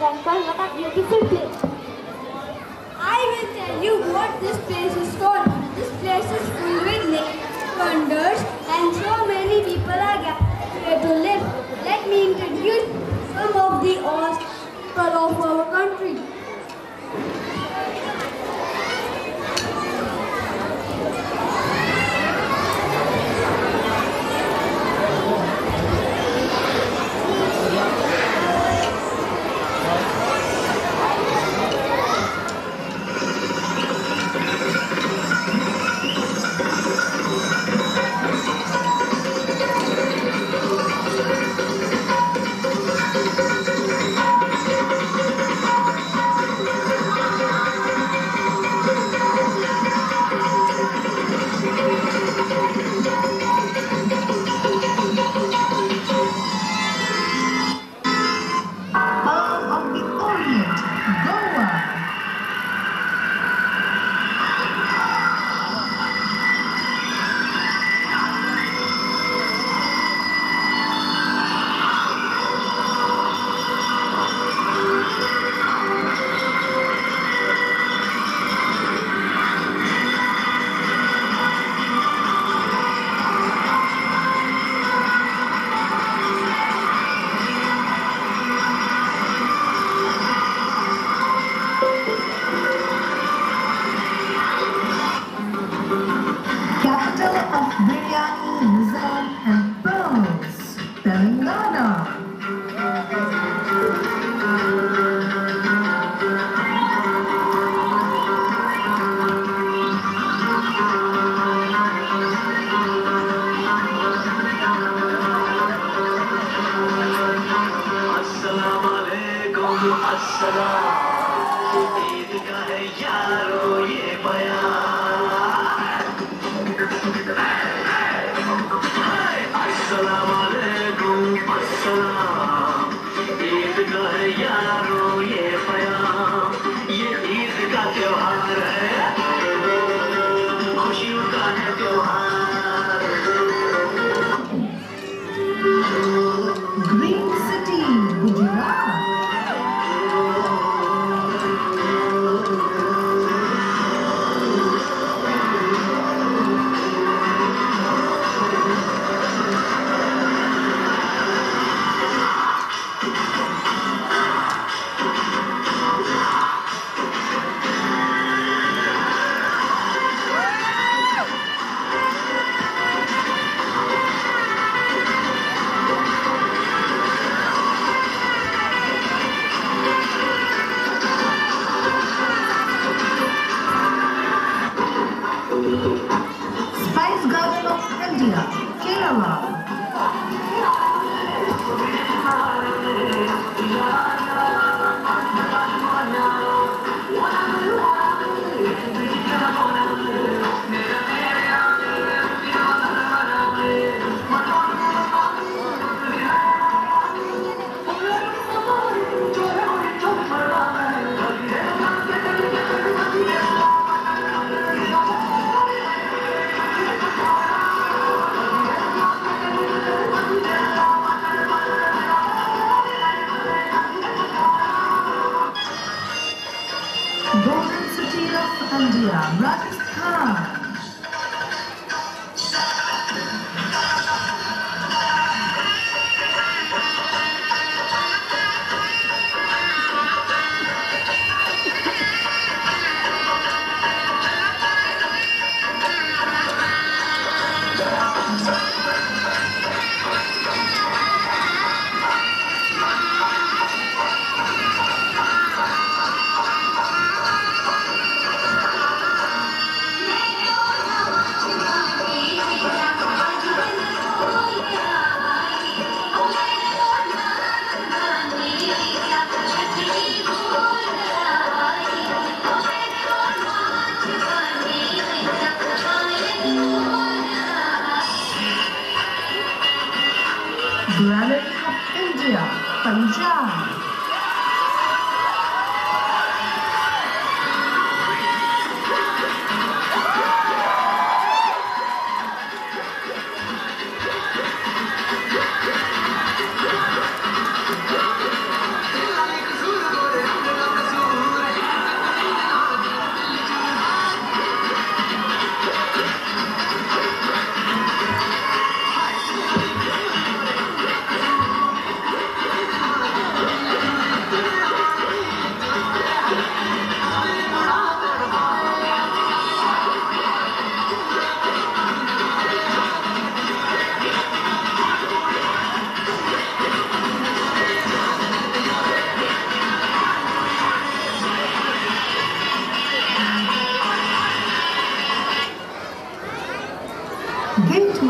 What a beautiful place. I will tell you what this place is for. This place is full with wonders and so many people are gathered here to live. Let me introduce some of the awesome people of our country. Capital of biryani, nizam and pearls, Telangana. अस्सलाम वालेकुम अस्सलाम ईद का है यारो ये बयान Assalamu alaikum, assalam. Kerala. India, Rajasthan.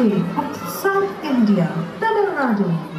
Italy, of South India, Tamil Nadu,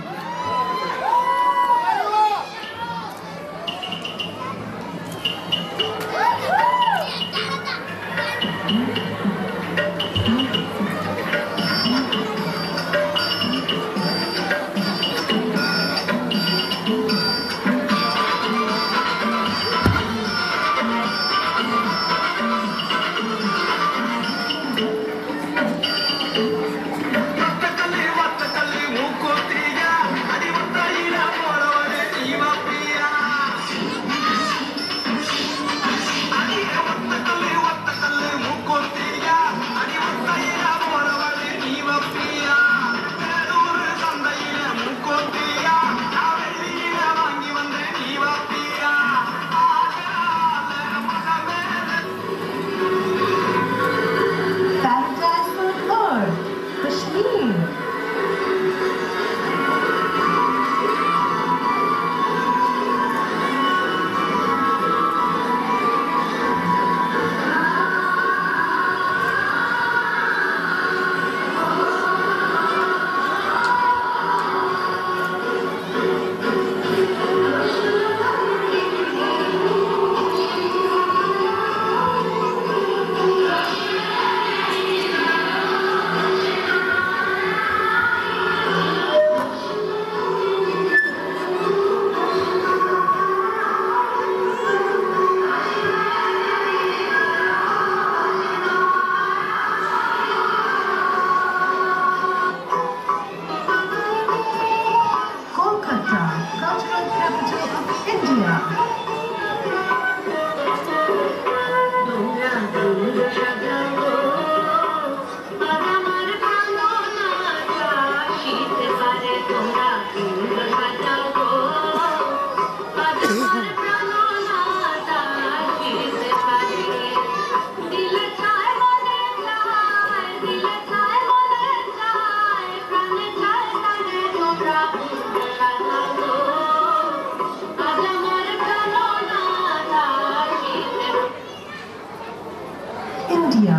India,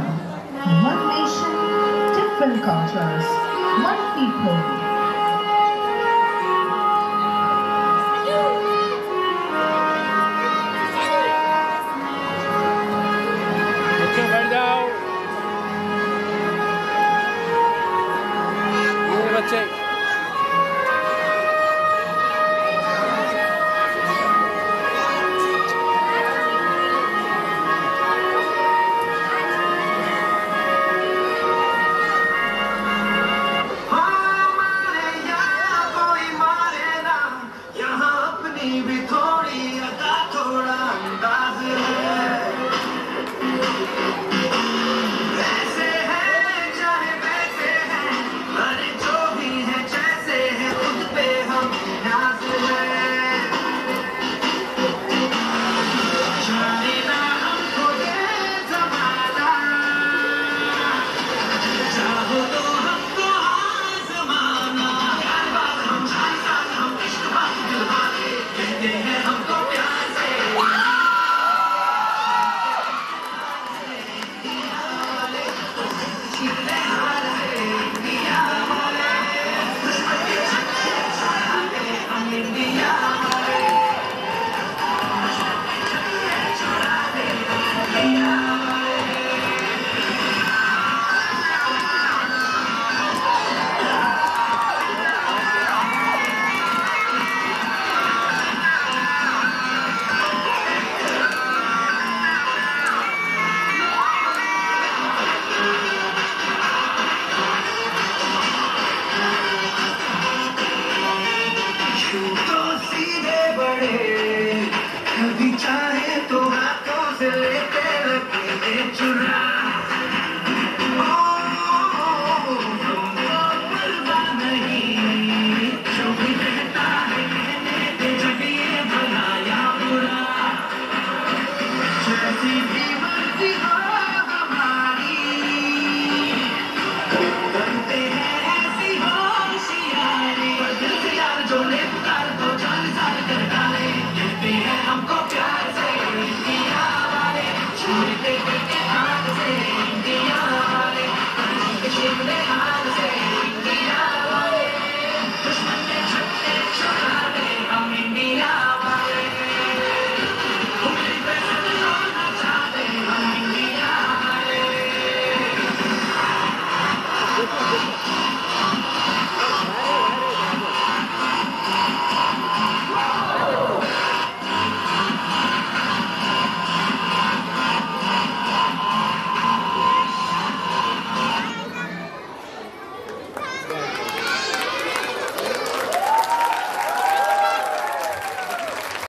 one nation, different cultures, one people. take.